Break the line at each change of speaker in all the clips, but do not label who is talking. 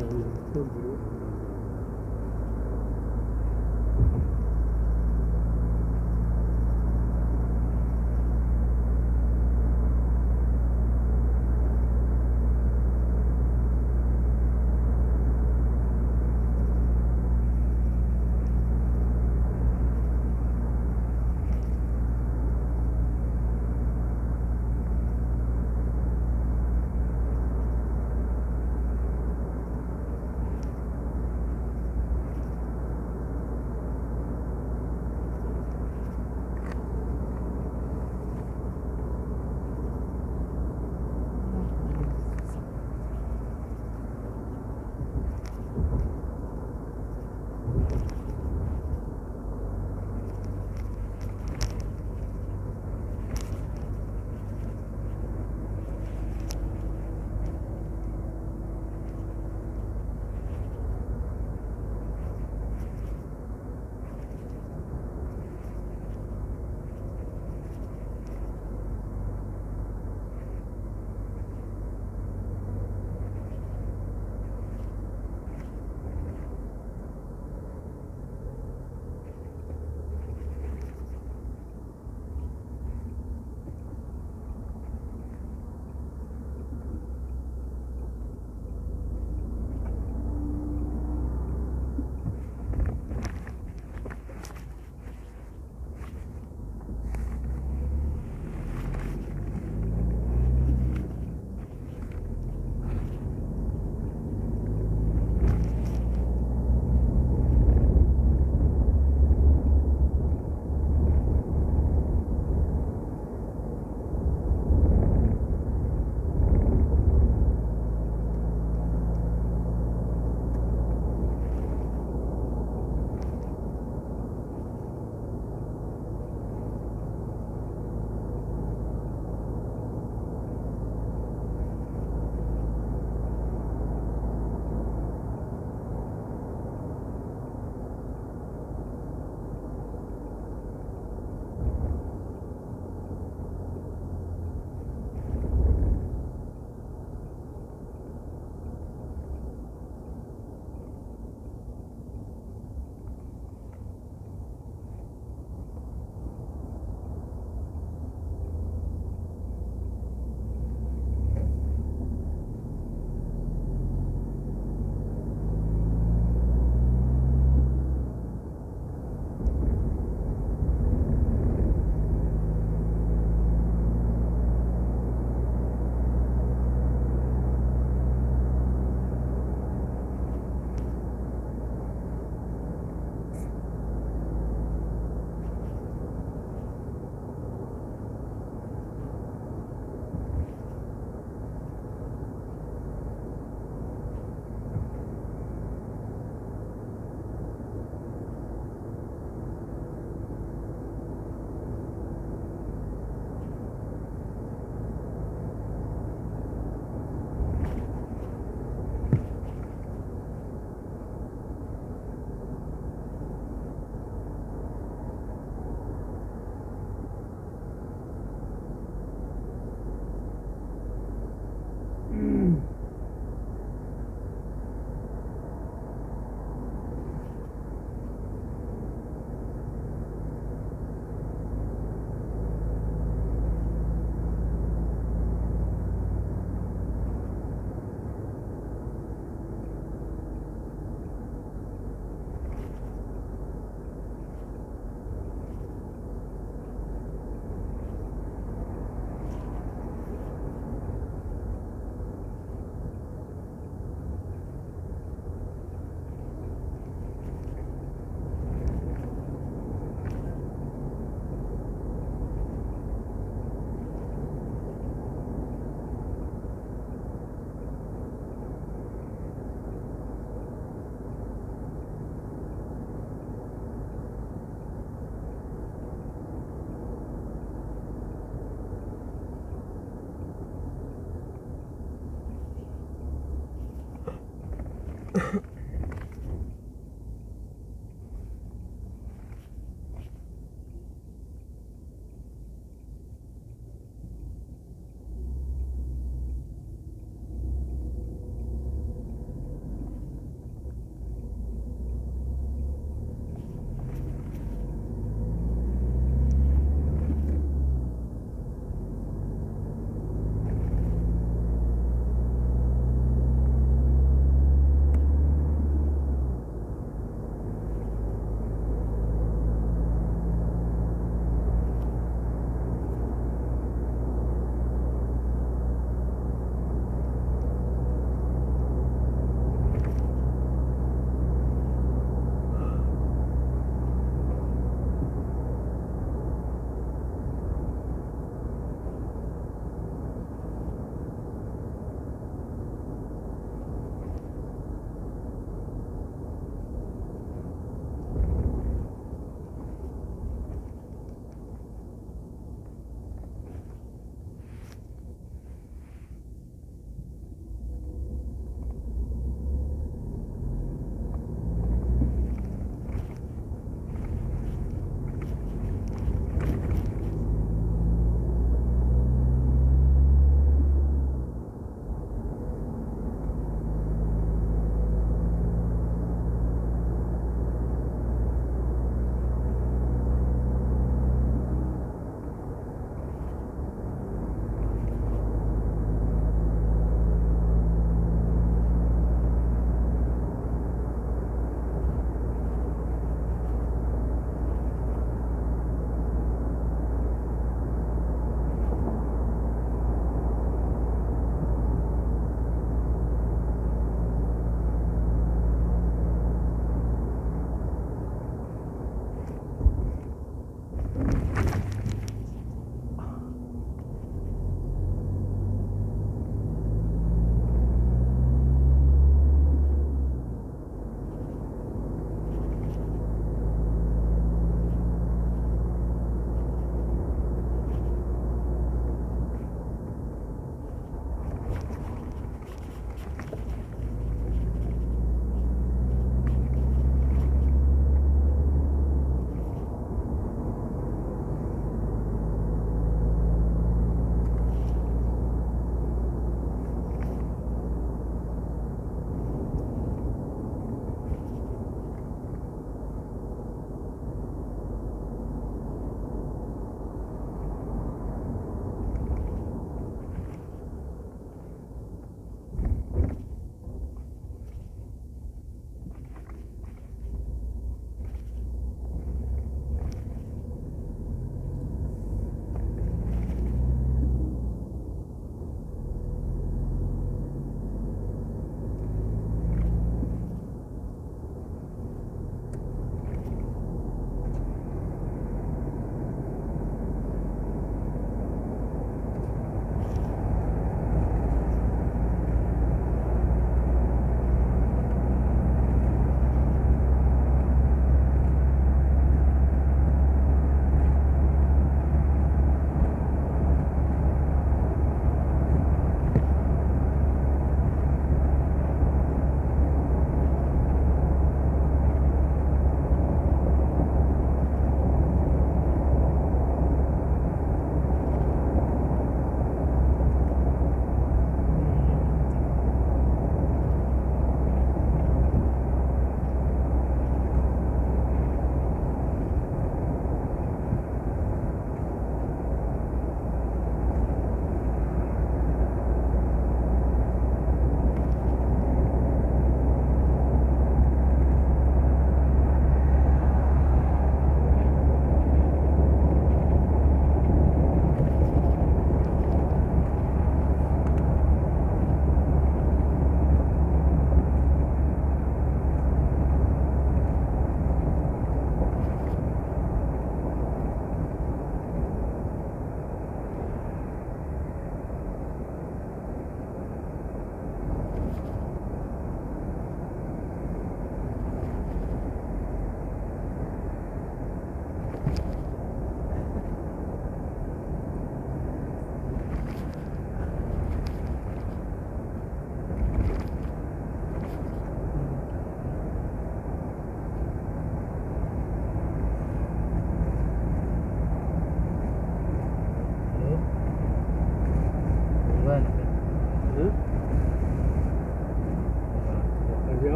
嗯，听书。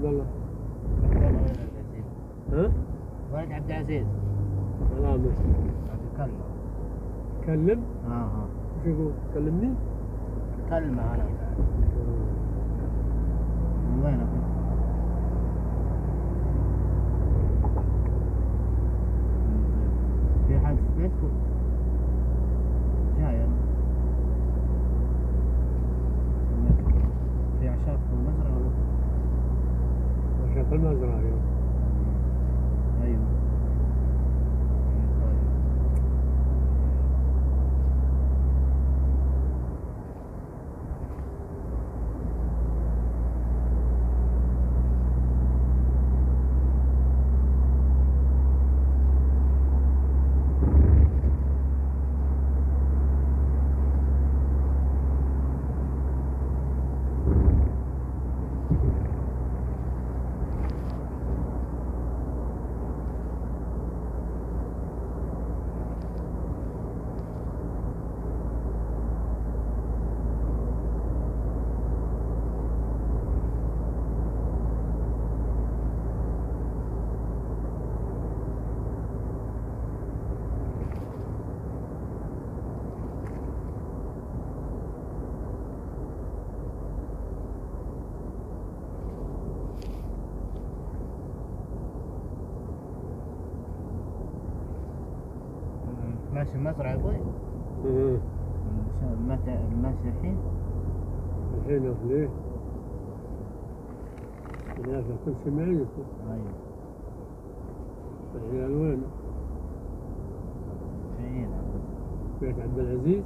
عبد الله ها؟
ولد عبد العزيز.
سلامة
كلمه
كلم
آه آه.
وش يقول؟ كلمني؟
كلمه أنا. من وين أخي؟ في حد في بيتكم؟
얼마
전에 ماشي المزرعة أبوي؟
إيه.
متى ماشي الحين؟
الحين ليه؟ لا كل شيء معينكم
أيوه
العيال وين؟
في هنا
بيت عبد العزيز